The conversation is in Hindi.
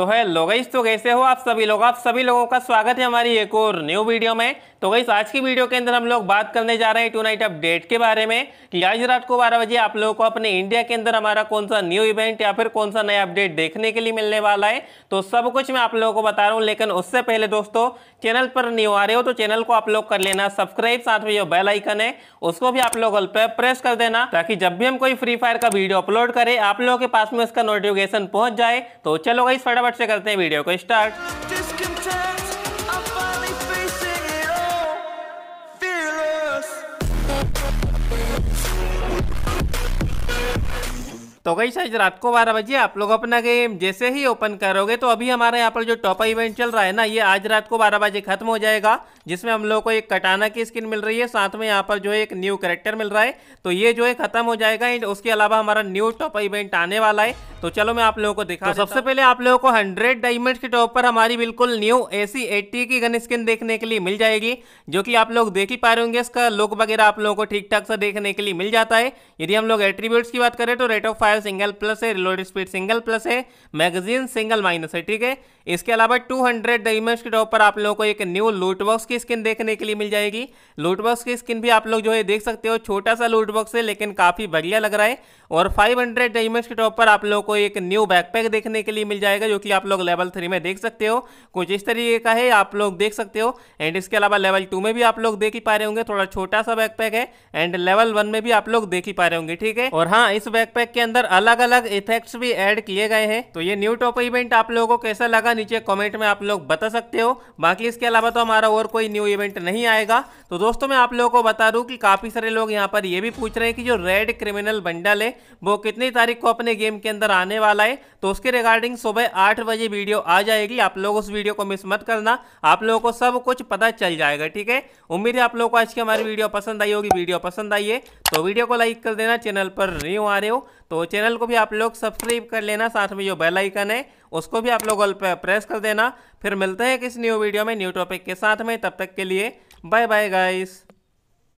तो है लोगईस तो कैसे हो आप सभी लोग? आप सभी लोगों का स्वागत है हमारी एक और न्यू वीडियो में। तो गई आज की वीडियो के अंदर हम लोग बात करने जा रहे हैं टू नाइट अपडेट के बारे में। कि आज रात को बारह बजे आप लोगों को अपने इंडिया के अंदर हमारा कौन सा न्यू इवेंट या फिर कौन सा नया अपडेट देखने के लिए मिलने वाला है तो सब कुछ मैं आप लोगों को बता रहा हूँ। लेकिन उससे पहले दोस्तों चैनल पर न्यू आ रहे हो तो चैनल को आप लोग कर लेना सब्सक्राइब साथ में जो बेल आइकन है, उसको भी आप लोग प्रेस कर देना, ताकि जब भी हम कोई फ्री फायर का वीडियो अपलोड करें, आप लोगों के पास में उसका नोटिफिकेशन पहुँच जाए। तो चलो गई फटाफट से करते हैं वीडियो को स्टार्ट। तो गई शायद रात को बारह बजे आप लोग अपना गेम जैसे ही ओपन करोगे तो अभी हमारे यहाँ पर जो टॉप इवेंट चल रहा है ना ये आज रात को बारह बजे खत्म हो जाएगा जिसमें हम लोग को एक कटाना की स्किन मिल रही है साथ में यहाँ पर जो है एक न्यू करेक्टर मिल रहा है तो ये जो है खत्म हो जाएगा एंड उसके अलावा हमारा न्यू टॉप इवेंट आने वाला है तो चलो मैं आप लोगों को दिखा तो सबसे पहले आप लोगों को हंड्रेड डायमंड के टॉप पर हमारी बिल्कुल न्यू ए सी एट्टी की गन स्किन देखने के लिए मिल जाएगी जो कि आप लोग देख ही पा रहे होंगे इसका लुक वगैरह आप लोगों को ठीक ठाक से देखने के लिए मिल जाता है। यदि हम लोग एट्रीब्यूट्स की बात करें तो rate of fire single plus है, रिलोड स्पीड सिंगल प्लस है, मैगजीन सिंगल माइनस है, ठीक है? इसके अलावा 200 हंड्रेड डायमंड्स के टॉप पर आप लोगों को एक न्यू लूट बॉक्स की स्किन देखने के लिए मिल जाएगी। लूट बॉक्स की स्किन भी आप लोग जो है देख सकते हो छोटा सा लूट बॉक्स है, लेकिन काफ़ी बढ़िया लग रहा है। और 500 हंड्रेड डायमंड्स के टॉप पर आप लोगों को एक न्यू बैकपैक देखने के लिए मिल जाएगा, जो कि आप लोग लेवल थ्री में देख सकते हो। कुछ इस तरीके का है, आप लोग देख सकते हो। एंड इसके अलावा लेवल टू में भी आप लोग देख ही पा रहे होंगे, थोड़ा छोटा सा बैकपैक है। एंड लेवल वन में भी आप लोग देख ही पा रहे होंगे, ठीक है? और हाँ इस बैकपैक के अंदर अलग अलग इफेक्ट्स भी एड किए गए हैं। तो ये न्यू टॉप इवेंट आप लोगों को कैसा लगा, नीचे कॉमेंट में आप लोग बता सकते हो। बाकी इसके अलावा तो हमारा और कोई न्यू इवेंट नहीं आएगा। तो दोस्तों, मैं आप लोगों को बता दूँ कि काफ़ी सारे लोग यहाँ पर ये भी पूछ रहे हैं कि जो रेड क्रिमिनल बंडल है, वो कितनी तारीख को अपने गेम के अंदर आने वाला है। तो उसके रिगार्डिंग सुबह आठ बजे वीडियो आ जाएगी। आप लोग उस वीडियो को मिस मत करना। आप लोगों को सब कुछ पता चल जाएगा, ठीक है? उम्मीद है आप लोगों को आज की हमारी वीडियो पसंद आई होगी। वीडियो पसंद आई है तो वीडियो को लाइक कर देना, चैनल पर न्यू आ रहे हो तो चैनल को भी आप लोग सब्सक्राइब कर लेना, साथ में जो बेल आइकन है, उसको भी आप लोग ऑल पे प्रेस कर देना। फिर मिलते हैं किस न्यू वीडियो में न्यू टॉपिक के साथ में। तब तक के लिए बाय बाय गाइस